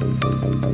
Música